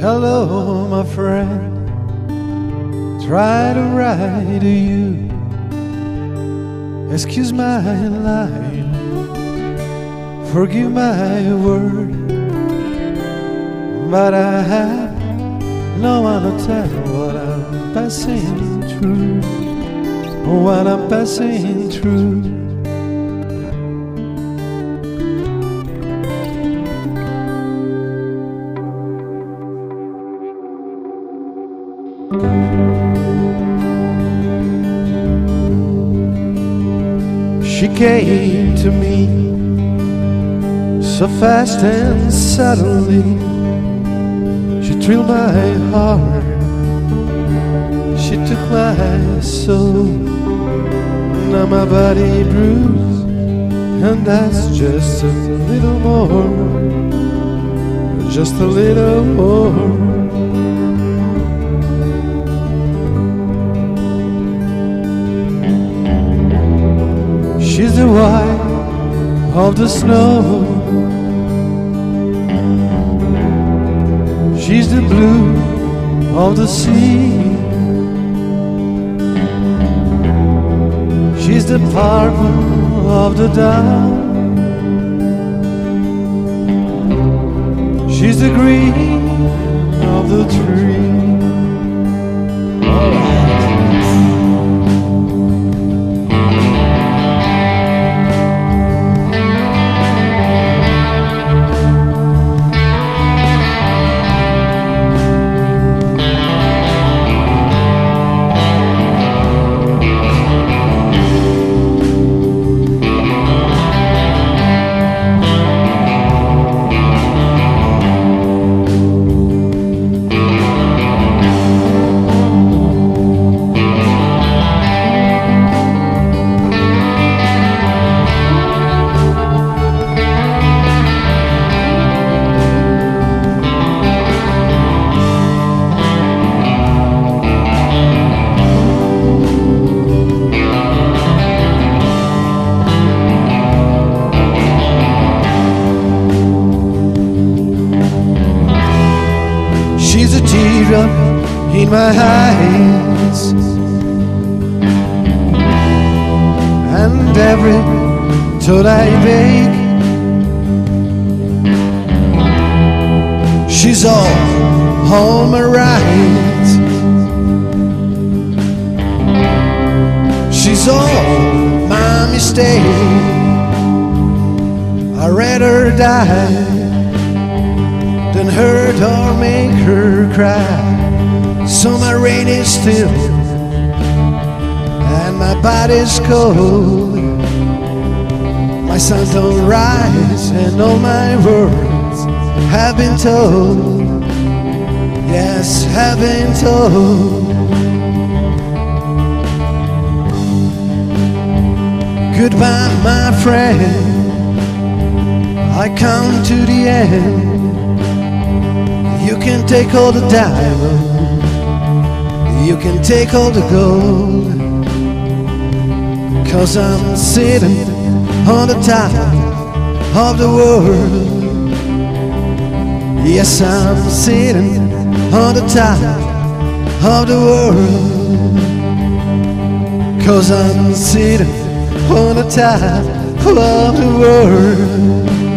Hello, my friend. Try to write to you. Excuse my line. Forgive my word. But I have no one to tell what I'm passing through. What I'm passing through. She came to me so fast and suddenly. She thrilled my heart. She took my soul. Now my body bruised, and that's just a little more. Just a little more. Of the snow. She's the blue of the sea. She's the purple of the dawn. She's the green of the tree. Teardrop in my eyes. And every thought I make She's all on my right. She's all my mistake. I'd rather die hurt or make her cry. So my rain is still and my body's cold. My sun don't rise and all my words have been told. Yes, have been told. Goodbye, my friend. I come to the end. You can take all the diamond, you can take all the gold. Cause I'm sitting on the top of the world. Yes, I'm sitting on the top of the world. Cause I'm sitting on the top of the world.